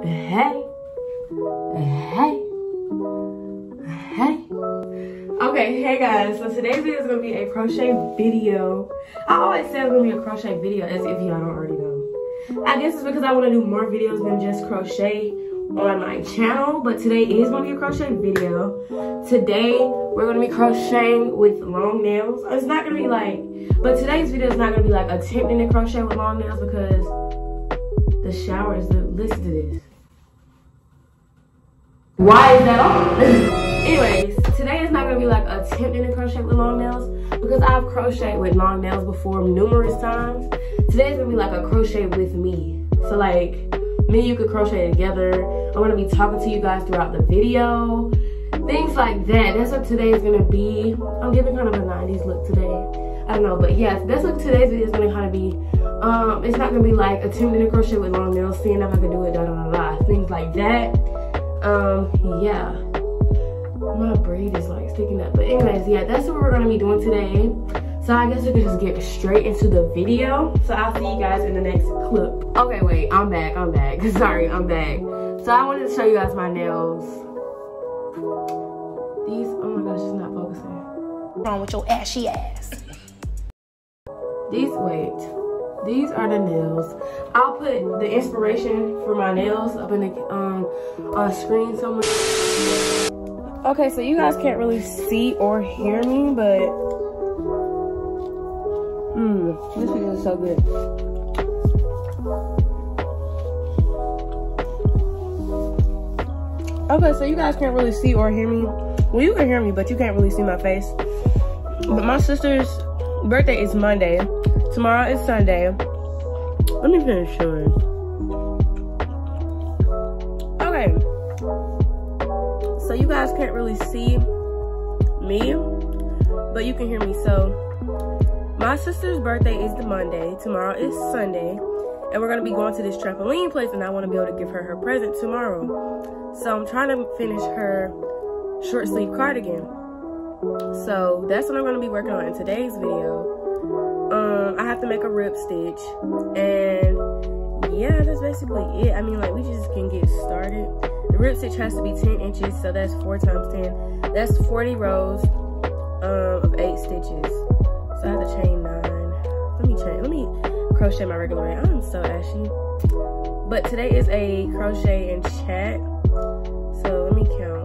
Hey. Hey. Hey. Okay, hey guys. So today's video is gonna be a crochet video. I always say it's gonna be a crochet video as if y'all don't already know. I guess it's because I want to do more videos than just crochet on my channel, but today is gonna be a crochet video. Today we're gonna be crocheting with long nails. It's not gonna be like, but today's video is not gonna be like attempting to crochet with long nails because the shower is, listen to this. Why is that on? Anyways, today is not gonna be like attempting to crochet with long nails because I've crocheted with long nails before numerous times. Today's gonna be like a crochet with me. So like, me and you could crochet together. I'm gonna be talking to you guys throughout the video. Things like that. That's what today is gonna be. I'm giving kind of a 90s look today. I don't know, but yes, that's what today's video is gonna kind of be. Um, it's not gonna be like attempting to crochet with long nails, seeing if I can do it, da da da da, things like that. Um, yeah. My braid is like sticking up. But anyways, yeah, that's what we're gonna be doing today. So I guess we could just get straight into the video. So I'll see you guys in the next clip. Okay, wait, I'm back, I'm back. Sorry, I'm back. So I wanted to show you guys my nails. These, oh my gosh, it's not focusing. What's wrong with your ashy ass? These, wait, these are the nails. I'll put the inspiration for my nails up in the um on screen somewhere. Okay, so you guys can't really see or hear me, but mmm, this video is so good. Okay, so you guys can't really see or hear me. Well, you can hear me, but you can't really see my face. But my sister's birthday is Monday. Tomorrow is Sunday. Let me finish showing. Okay. So you guys can't really see me, but you can hear me. So my sister's birthday is the Monday. Tomorrow is Sunday. And we're gonna be going to this trampoline place and I wanna be able to give her her present tomorrow. So I'm trying to finish her short sleeve cardigan. So that's what I'm gonna be working on in today's video. Have to make a rib stitch and yeah, that's basically it. I mean, like we just can get started. The rib stitch has to be 10 inches, so that's four times 10. That's 40 rows um, of eight stitches. So I have to chain nine. Let me chain, let me crochet my regular way. I'm so ashy. But today is a crochet and chat. So let me count.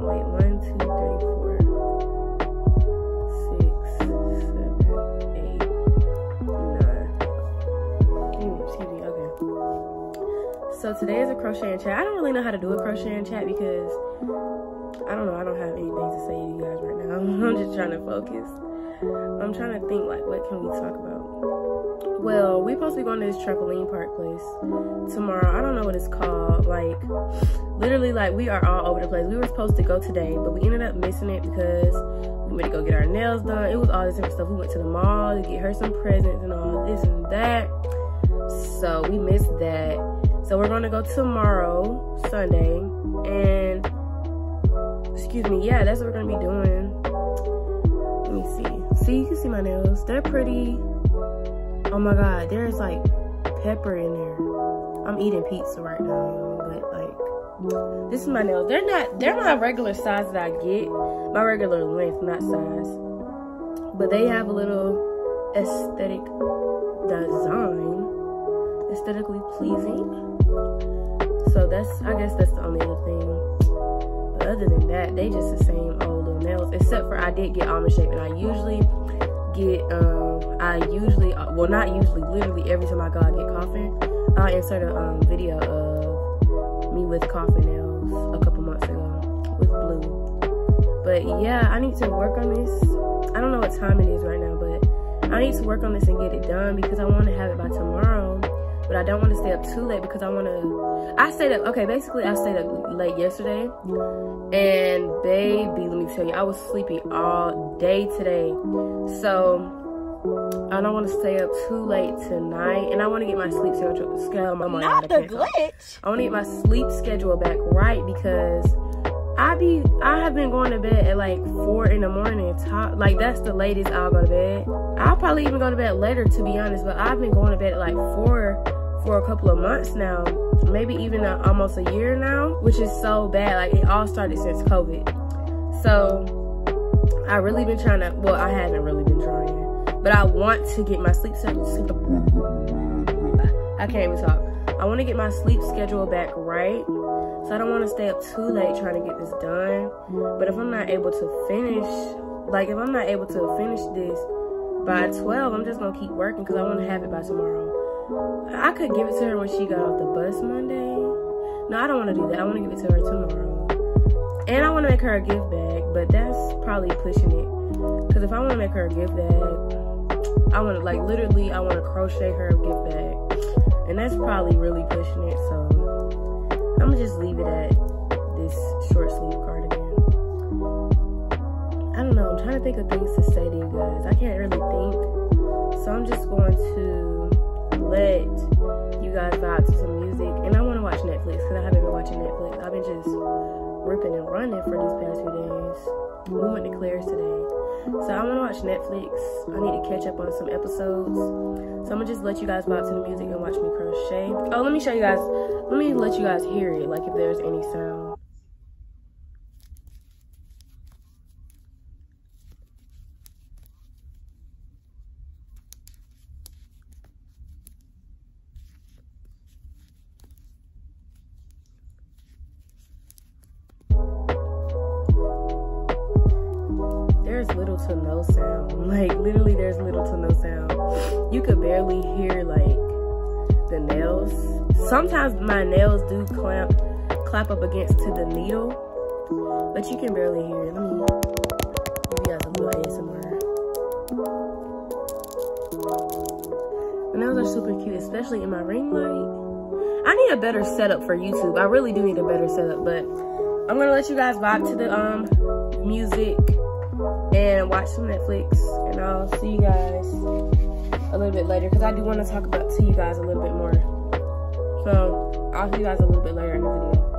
So today is a crochet and chat. I don't really know how to do a crochet and chat because I don't know, I don't have anything to say to you guys right now. I'm just trying to focus. I'm trying to think like what can we talk about? Well, we're supposed to be going to this trampoline park place tomorrow. I don't know what it's called. Like, literally, like, we are all over the place. We were supposed to go today, but we ended up missing it because we went to go get our nails done. It was all this different stuff. We went to the mall to get her some presents and all this and that. So we missed that. So we're gonna go tomorrow, Sunday, and excuse me, yeah, that's what we're gonna be doing. Let me see. See, you can see my nails. They're pretty. Oh my god, there's like pepper in there. I'm eating pizza right now, but like this is my nails. They're not they're my regular size that I get. My regular length, not size. But they have a little aesthetic design. Aesthetically pleasing. So that's I guess that's the only other thing. But other than that, they just the same old little nails. Except for I did get almond shape and I usually get um i usually uh, well not usually literally every time i go i get coffin i insert a um, video of me with coffin nails a couple months ago with blue but yeah i need to work on this i don't know what time it is right now but i need to work on this and get it done because i want to have it by tomorrow but I don't want to stay up too late because I want to, I stayed up, okay, basically I stayed up late yesterday and baby, let me tell you, I was sleepy all day today. So I don't want to stay up too late tonight and I want to get my sleep schedule, schedule Not the glitch. I want to get my sleep schedule back right because I be I have been going to bed at like four in the morning. Top like that's the latest I'll go to bed. I'll probably even go to bed later to be honest, but I've been going to bed at like four for a couple of months now, maybe even a, almost a year now, which is so bad. Like it all started since COVID. So I really been trying to, well, I haven't really been trying, but I want to get my sleep schedule. I can't even talk. I want to get my sleep schedule back right. So I don't want to stay up too late trying to get this done. But if I'm not able to finish, like if I'm not able to finish this by 12, I'm just going to keep working because I want to have it by tomorrow. I could give it to her when she got off the bus Monday. No, I don't want to do that. I want to give it to her tomorrow. And I want to make her a gift bag, but that's probably pushing it. Because if I want to make her a gift bag, I want to, like, literally, I want to crochet her a gift bag. And that's probably really pushing it, so I'm to just leave it at this short sleeve cardigan. I don't know. I'm trying to think of things to say to you guys. I can't really think. So I'm just going to let you guys vibe to some music. And I want to watch Netflix because I haven't been watching Netflix. I've been just ripping and running for these past few days. We went watch Netflix. I need to catch up on some episodes. So I'm gonna just let you guys vibe to the music and watch me crochet. Oh, let me show you guys, let me let you guys hear it, like if there's any sound. Little to no sound. Like literally there's little to no sound. You could barely hear like the nails. Sometimes my nails do clamp clap up against to the needle, but you can barely hear it. Let me give you guys a little ASMR. The nails are super cute, especially in my ring light. I need a better setup for YouTube. I really do need a better setup, but I'm gonna let you guys vibe to the um music and watch some Netflix. And I'll see you guys a little bit later because I do want to talk about to you guys a little bit more. So I'll see you guys a little bit later in the video.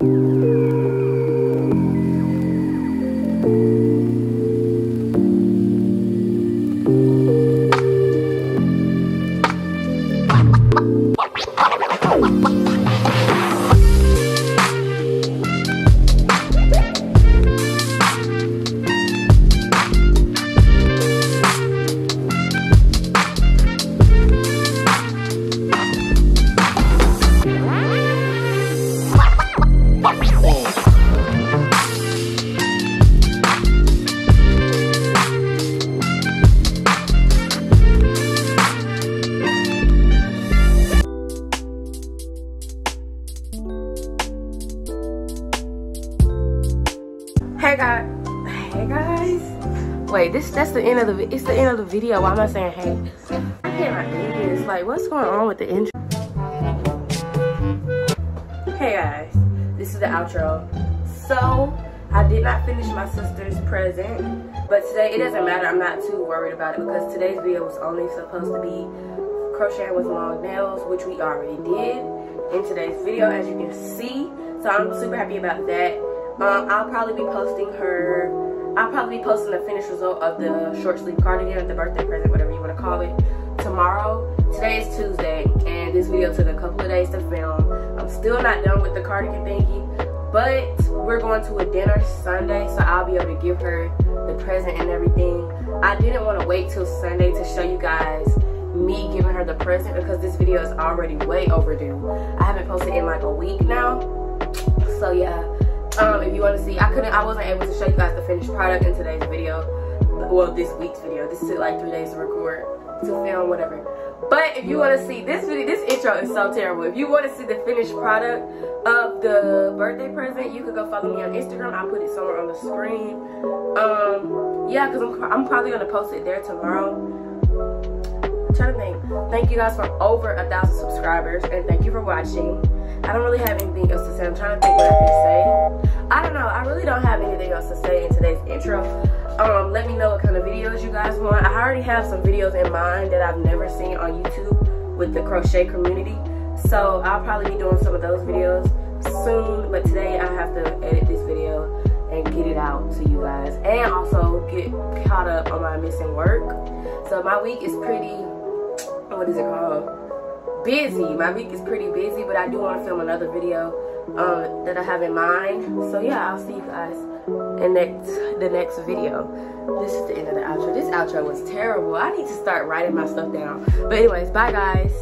Hey Wait, this that's the end of the it's the end of the video. Why am I saying hey? I. Like, what's going on with the intro? Hey guys, this is the outro. So I did not finish my sister's present, but today it doesn't matter. I'm not too worried about it because today's video was only supposed to be crocheting with long nails, which we already did in today's video, as you can see. So I'm super happy about that. Um, I'll probably be posting her, I'll probably be posting the finished result of the short sleeve cardigan, the birthday present, whatever you want to call it, tomorrow. Today is Tuesday, and this video took a couple of days to film. I'm still not done with the cardigan thingy, but we're going to a dinner Sunday, so I'll be able to give her the present and everything. I didn't want to wait till Sunday to show you guys me giving her the present because this video is already way overdue. I haven't posted in like a week now. So yeah, um, if you want to see, I couldn't, I wasn't able to show you guys the finished product in today's video. Well, this week's video. This took like three days to record, to film, whatever. But if you want to see this video, this intro is so terrible. If you want to see the finished product of the birthday present, you could go follow me on Instagram. I'll put it somewhere on the screen. Um, yeah, because I'm, I'm probably going to post it there tomorrow. Thank you guys for over a thousand subscribers, and thank you for watching. I don't really have anything else to say. I'm trying to think what I can say. I don't know. I really don't have anything else to say in today's intro. Um, let me know what kind of videos you guys want. I already have some videos in mind that I've never seen on YouTube with the crochet community. So I'll probably be doing some of those videos soon. But today I have to edit this video and get it out to you guys. And also get caught up on my missing work. So my week is pretty, what is it called? busy. My week is pretty busy, but I do want to film another video um, that I have in mind. So yeah, I'll see you guys in next the next video. This is the end of the outro. This outro was terrible. I need to start writing my stuff down. But anyways, bye guys.